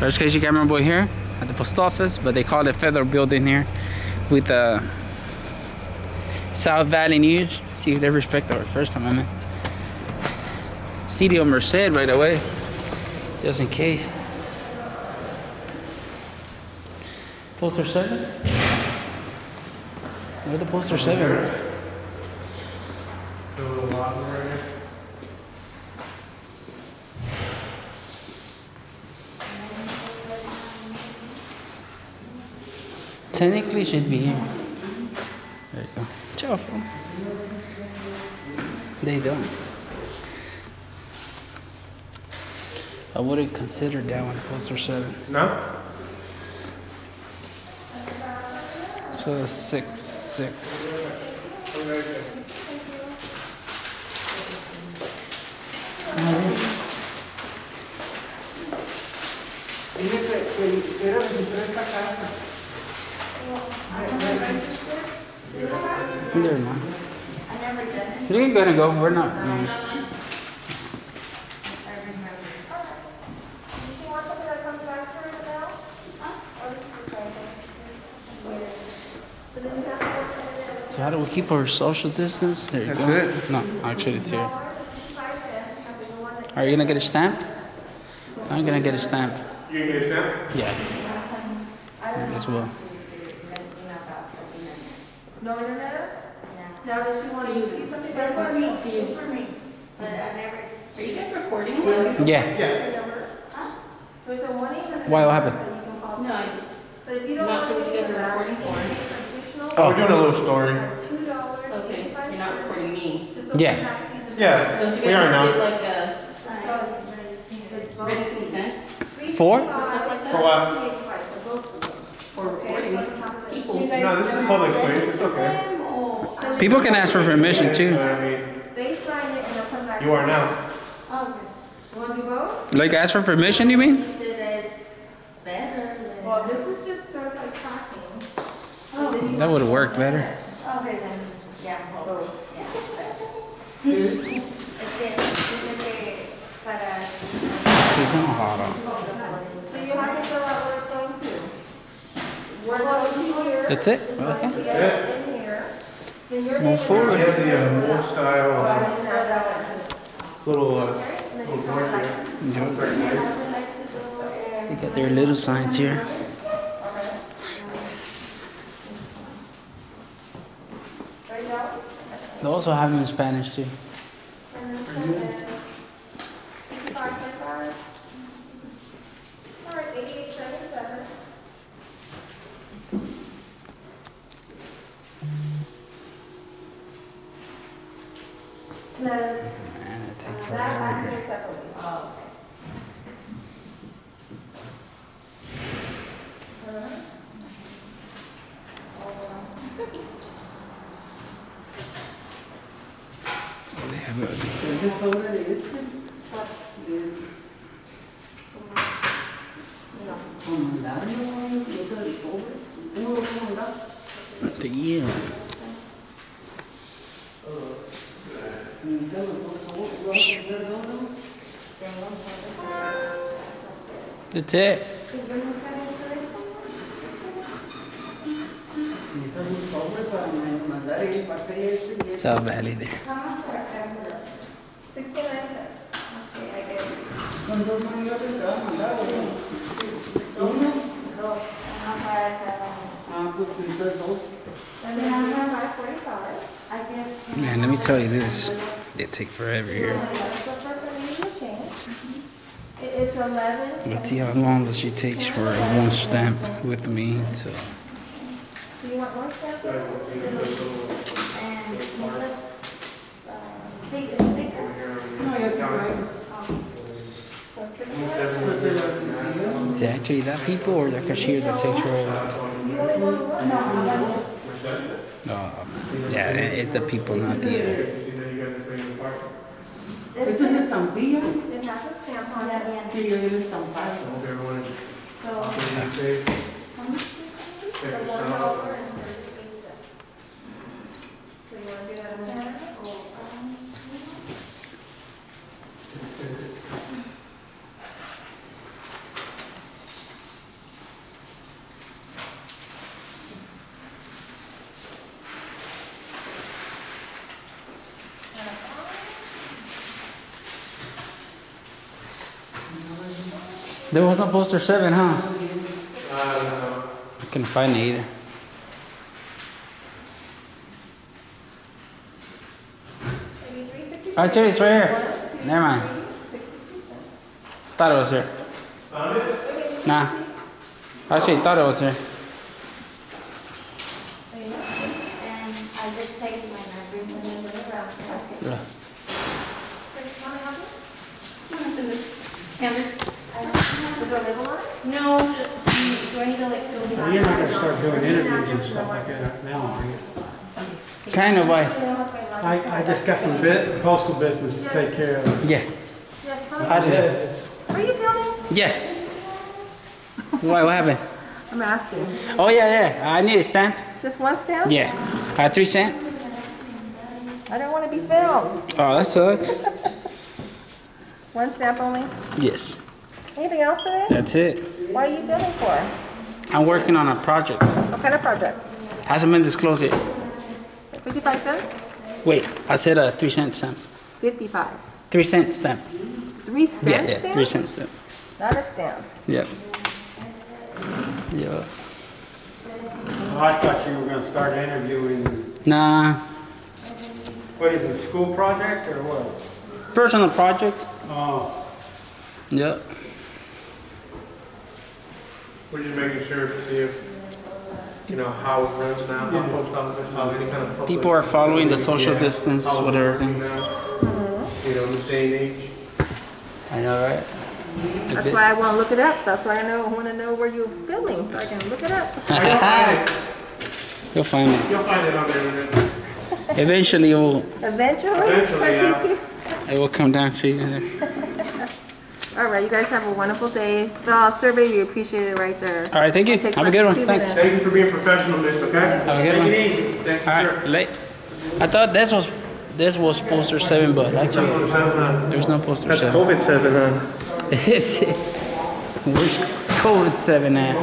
Registration camera boy here at the post office, but they call it Federal Building here with the South Valley News. See if they respect our First Amendment. City of Merced right away, just in case. Poster 7? Where the poster 7? Technically should be here. There you go. Ciao, phone. They don't. I wouldn't consider that one poster seven. No? So six, six. Never mind. You can go and go. We're not. no. Did she want something that comes back to her now? Or this is the same thing? So then you have to go to the other So how do we keep our social distance? There you That's go. it. No, actually it's here. dollar, fifty-five cents, have the one that Are you gonna get a stamp? I'm gonna get a stamp. You can get a stamp? Yeah. As well. No internet? Now, does she want to see something? It's for me, it's for me, but I never. Are you guys recording? Yeah. Yeah. So it's a one eight hundred. Why? What happened? No, I- But if you I'm don't not sure what you guys are recording for. Oh, we're doing a little story. Okay, you're not recording me. Yeah. Yeah, Don't you we are guys now. get like a written consent Four? or stuff like For what? For recording people? You guys No, this is gonna public send place, it's okay. People can ask for permission too. I mean, They sign it and they'll come back. you are now. Okay. You want to vote? Like ask for permission, you mean? You said it's better than. Well, this is just sort of like tracking. Oh, That would have worked better. okay then, yeah, so, yeah. Es que, dice que para. There's no hot on. So you have to fill out where it's going to. That's it? Okay. Yeah, in here. Then your Move forward. We have the uh, style, uh, and that one. little, uh, little board here. They got their little signs here. They also have them in Spanish too. And then seven. Fifty-five cent card. All right, eighty-eight seventy-seven. Plus, Man, it takes uh, that forever back here. here separately. Oh, okay. They have a- The yield. That's it. I guess. Man, let me tell you this. They take forever here. Let's see how long does she takes for one stamp with me. So Do you want one stamp? And let's, uh, take a sticker. So sixty-nine. Is it actually that people or the cashier that takes your You only? No, I want one. Oh, yeah, it's the people, not the. Uh, You see that you guys are putting in the park? Esta es estampilla It has a stamp on it. que yo he estampado. I hope everyone is So, There was no poster seven, huh? Uh, I couldn't find it either. Actually, it's right here. Never mind. Thought it was here. Nah. Actually, thought it was here. Yeah. Standard? Is there a label on it? No, do I need to like go Well, You're not gonna start doing interviews and stuff like that now, are you? Kind of why? I, I just got some bit, postal business to take care of. Yeah. Yes, I did. Are you filming? Yeah. Why? What happened? I'm asking. Oh yeah, yeah. I need a stamp. Just one stamp? Yeah. Uh, three cent. I don't want to be filmed. Oh, that sucks. One snap only? Yes. Anything else today? That's it. What are you filming for? I'm working on a project. What kind of project? Hasn't been disclosed yet. Fifty-five cents? Wait, I said a three cent stamp. Fifty-five. Three cent stamp. Three cents Yeah, yeah. stamp? Three cent stamp. Not a stamp. Yep. Yeah. Oh, I thought you were gonna start interviewing, Nah. What is it, school project or what? Personal project. Oh, Yep. We're just making sure to see if, you know, how it runs now, how post office, how any kind of. People are following the social Yeah, distance how it's with everything. working now, You know, in this day and age. I know, right? A That's why I want to look it up. That's why I know, I want to know where you're filming, so I can look it up. You'll find it, You'll find it. you'll find it on the internet. Eventually, it will, Eventually? Eventually, yeah. 22? it will come down to you. All right, you guys have a wonderful day. Fill out a survey, we appreciate it right there. All right, thank you. Take Have a good one. Thanks. minutes. Thank you for being professional, miss, okay? Have a good Take one. it easy. Thank you, All sir. right, late. I thought this was this was poster seven, but actually there's no poster That's seven. COVID seven, huh? It's where's COVID seven at?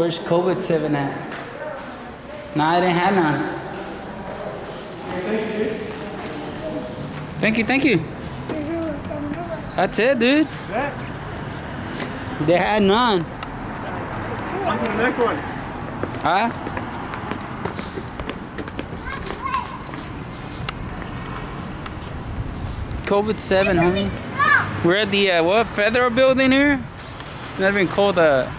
Where's COVID seven at? Nah, I didn't have none. Thank you, thank you. That's it, dude. They had none. On to the next one. Huh? COVID seven, homie. We're at the uh, what federal building here. It's never been called a.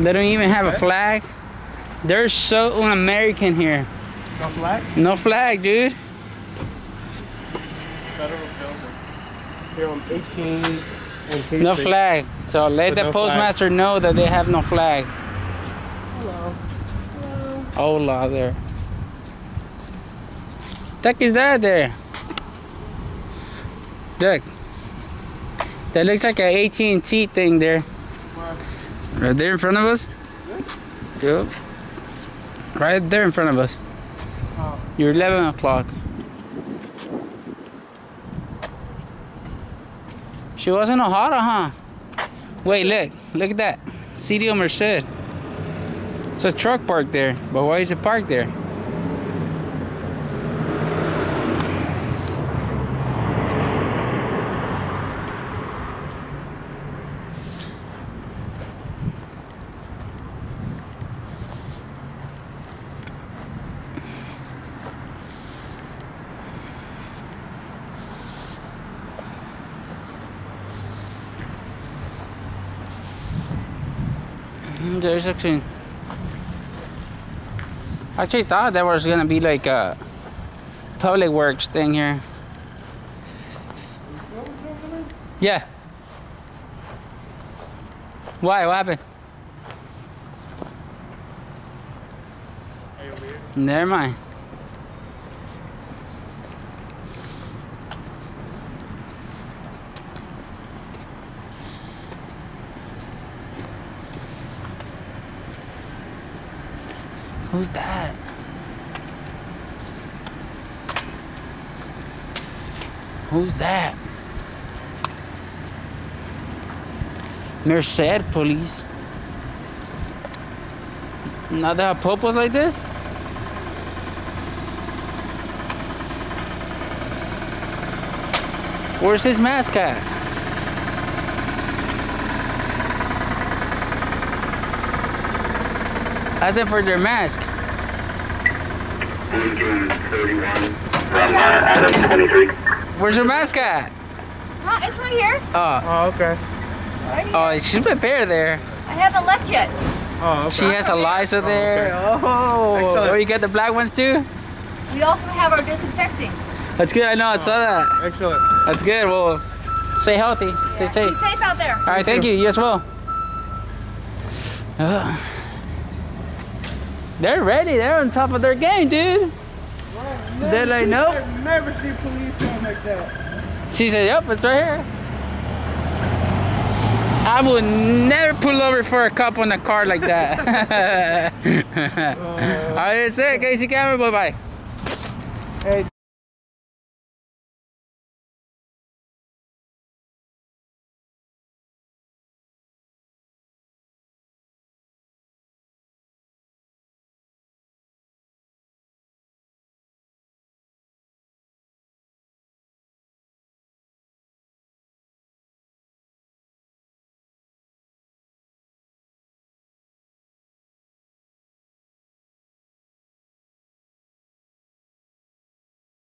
They don't even have a flag. They're so un-American here. No flag? No flag, dude. Federal building. Here on 18 and No flag. So let the no flag. postmaster know that they have no flag. Hello. Oh, Hello. Hola there. Heck is that there? Look. That looks like an AT&T thing there. Right there in front of us? Yep. Right there in front of us. Oh. You're 11 o'clock. She wasn't a hotter, huh? Wait, look. Look at that. CDO Merced. It's a truck parked there, but why is it parked there? I actually thought there was gonna be like a public works thing here. Yeah. Why? What happened? Never mind. Who's that? Who's that? Merced police. Now they have popos like this? Where's his mask? Ask them for their mask. Lincoln 31 from Adam 23. Where's your mask at? Huh, it's right here. Oh, Oh, okay. Right here. oh, she's prepared there. I haven't left yet. Oh, okay. She has Eliza Lysol there. Oh, Excellent. oh, you got the black ones too? We also have our disinfecting. That's good. I know. I saw that. Excellent. That's good. Well, stay healthy. Stay Be safe. safe out there. All right. Thank you. You as well. Uh, they're ready. They're on top of their game, dude. They're like, nope. Never see police like that. She said, yep, it's right here. I would never pull over for a cop on a car like that. All right, that's it. Casey Cameron, bye bye. Hey,